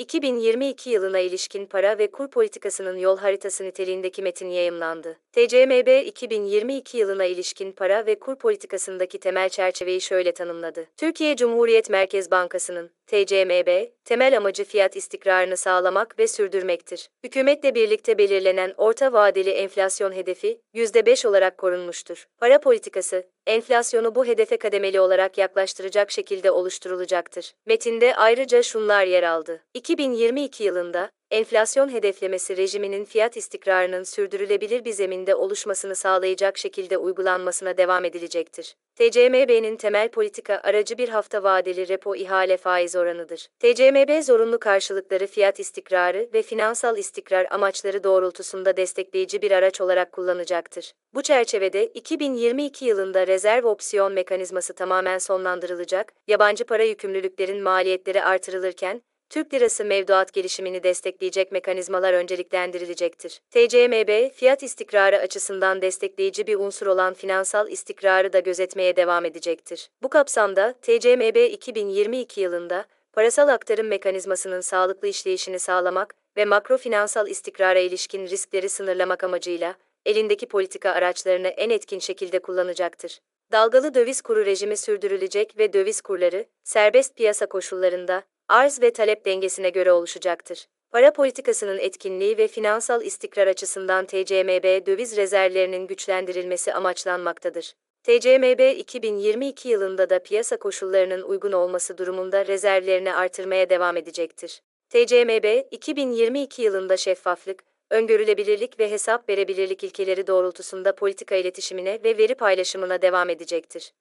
2022 yılına ilişkin para ve kur politikasının yol haritası niteliğindeki metin yayımlandı. TCMB 2022 yılına ilişkin para ve kur politikasındaki temel çerçeveyi şöyle tanımladı. Türkiye Cumhuriyet Merkez Bankası'nın TCMB, temel amacı fiyat istikrarını sağlamak ve sürdürmektir. Hükümetle birlikte belirlenen orta vadeli enflasyon hedefi %5 olarak korunmuştur. Para politikası, enflasyonu bu hedefe kademeli olarak yaklaştıracak şekilde oluşturulacaktır. Metinde ayrıca şunlar yer aldı. 2022 yılında enflasyon hedeflemesi rejiminin fiyat istikrarının sürdürülebilir bir zeminde oluşmasını sağlayacak şekilde uygulanmasına devam edilecektir. TCMB'nin temel politika aracı bir hafta vadeli repo ihale faiz oranıdır. TCMB zorunlu karşılıkları fiyat istikrarı ve finansal istikrar amaçları doğrultusunda destekleyici bir araç olarak kullanacaktır. Bu çerçevede 2022 yılında rezerv opsiyon mekanizması tamamen sonlandırılacak, yabancı para yükümlülüklerin maliyetleri artırılırken, Türk lirası mevduat gelişimini destekleyecek mekanizmalar önceliklendirilecektir. TCMB, fiyat istikrarı açısından destekleyici bir unsur olan finansal istikrarı da gözetmeye devam edecektir. Bu kapsamda, TCMB 2022 yılında, parasal aktarım mekanizmasının sağlıklı işleyişini sağlamak ve makro finansal istikrara ilişkin riskleri sınırlamak amacıyla, elindeki politika araçlarını en etkin şekilde kullanacaktır. Dalgalı döviz kuru rejimi sürdürülecek ve döviz kurları, serbest piyasa koşullarında, arz ve talep dengesine göre oluşacaktır. Para politikasının etkinliği ve finansal istikrar açısından TCMB döviz rezervlerinin güçlendirilmesi amaçlanmaktadır. TCMB 2022 yılında da piyasa koşullarının uygun olması durumunda rezervlerini artırmaya devam edecektir. TCMB 2022 yılında şeffaflık, öngörülebilirlik ve hesap verebilirlik ilkeleri doğrultusunda politika iletişimine ve veri paylaşımına devam edecektir.